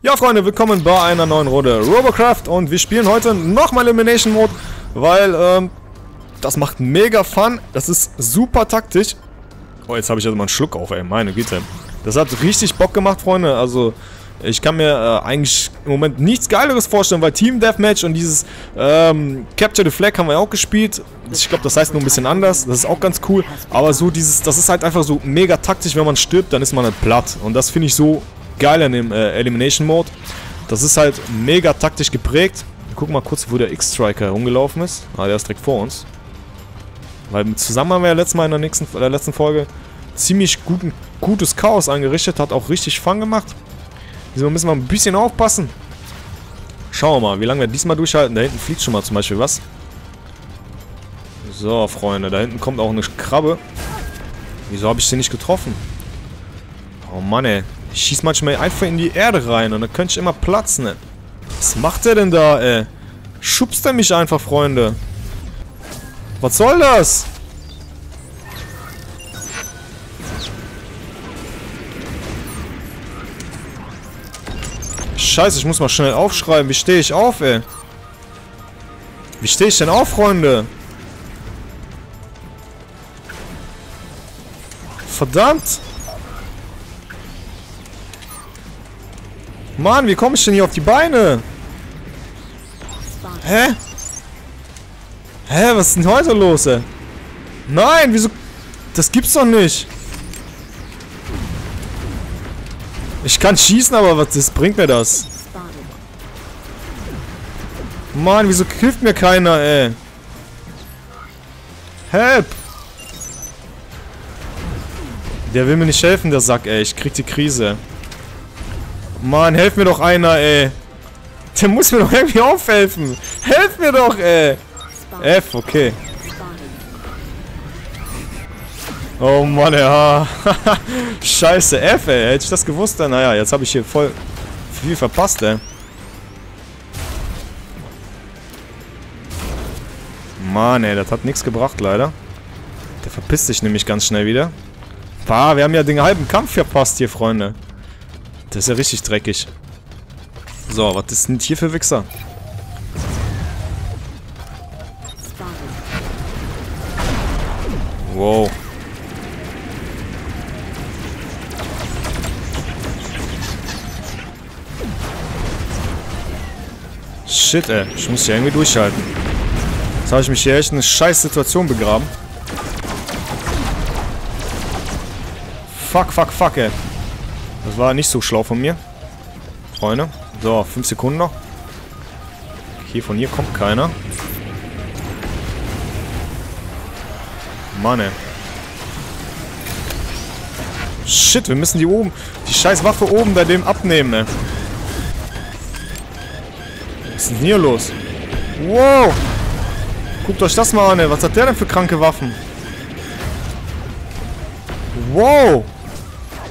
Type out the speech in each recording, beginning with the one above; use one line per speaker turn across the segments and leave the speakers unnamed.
Ja, Freunde, willkommen bei einer neuen Runde Robocraft und wir spielen heute nochmal Elimination Mode, weil, ähm, das macht mega Fun, das ist super taktisch. Oh, jetzt habe ich also mal einen Schluck auf, ey, meine Güte. Das hat richtig Bock gemacht, Freunde, also... Ich kann mir äh, eigentlich im Moment nichts Geileres vorstellen, weil Team Deathmatch und dieses ähm, Capture the Flag haben wir auch gespielt. Ich glaube, das heißt nur ein bisschen anders. Das ist auch ganz cool. Aber so dieses, das ist halt einfach so mega taktisch, wenn man stirbt, dann ist man halt platt. Und das finde ich so geil an dem äh, Elimination Mode. Das ist halt mega taktisch geprägt. Wir gucken mal kurz, wo der X-Striker rumgelaufen ist. Ah, der ist direkt vor uns. Weil zusammen haben wir ja letztes Mal in der, nächsten, der letzten Folge ziemlich guten, gutes Chaos angerichtet. Hat auch richtig Fun gemacht. Diesmal müssen wir ein bisschen aufpassen. Schauen wir mal, wie lange wir diesmal durchhalten. Da hinten fliegt schon mal zum Beispiel was. So, Freunde, da hinten kommt auch eine Krabbe. Wieso habe ich sie nicht getroffen? Oh Mann, ey. Ich schieß manchmal einfach in die Erde rein und dann könnte ich immer platzen. Was macht der denn da, ey? Schubst er mich einfach, Freunde? Was soll das? Scheiße, ich muss mal schnell aufschreiben. Wie stehe ich auf, ey? Wie stehe ich denn auf, Freunde? Verdammt! Mann, wie komme ich denn hier auf die Beine? Hä? Hä, was ist denn heute los, ey? Nein, wieso... Das gibt's doch nicht. Ich kann schießen, aber was das bringt mir das? Mann, wieso hilft mir keiner, ey? Help! Der will mir nicht helfen, der Sack, ey. Ich krieg die Krise. Mann, helf mir doch einer, ey. Der muss mir doch irgendwie aufhelfen. Helf mir doch, ey. F, okay. Oh Mann, ja. Scheiße, F, ey. Hätte ich das gewusst, dann, naja, jetzt habe ich hier voll viel verpasst, ey. Mann, ey, das hat nichts gebracht, leider. Der verpisst sich nämlich ganz schnell wieder. Bah, wir haben ja den halben Kampf verpasst hier, Freunde. Das ist ja richtig dreckig. So, was ist denn hier für Wichser? Wow. Shit, ey. Ich muss hier irgendwie durchhalten. Jetzt habe ich mich hier echt in eine scheiß Situation begraben. Fuck, fuck, fuck, ey. Das war nicht so schlau von mir. Freunde. So, 5 Sekunden noch. Hier von hier kommt keiner. Mann, ey. Shit, wir müssen die oben, die scheiß Waffe oben bei dem abnehmen, ey. Was ist denn hier los? Wow! Guckt euch das mal an, ey. Was hat der denn für kranke Waffen? Wow!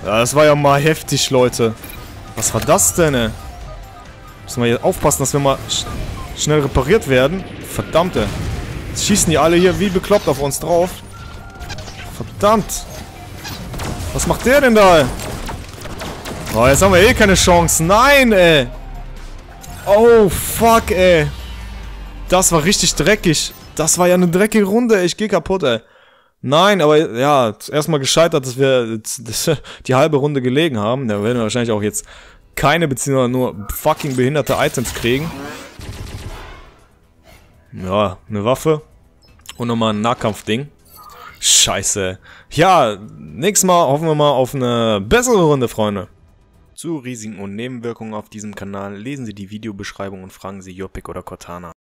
Das war ja mal heftig, Leute. Was war das denn, ey? Müssen wir hier aufpassen, dass wir mal sch schnell repariert werden. Verdammt, ey. Jetzt schießen die alle hier wie bekloppt auf uns drauf. Verdammt. Was macht der denn da, ey? Oh, jetzt haben wir eh keine Chance. Nein, ey. Oh, fuck, ey. Das war richtig dreckig. Das war ja eine dreckige Runde. Ich geh kaputt, ey. Nein, aber ja, erstmal gescheitert, dass wir die halbe Runde gelegen haben. Da werden wir wahrscheinlich auch jetzt keine beziehungsweise nur fucking behinderte Items kriegen. Ja, eine Waffe. Und nochmal ein Nahkampfding. Scheiße. Ja, nächstes Mal hoffen wir mal auf eine bessere Runde, Freunde. Zu Risiken und Nebenwirkungen auf diesem Kanal lesen Sie die Videobeschreibung und fragen Sie Jopik oder Cortana.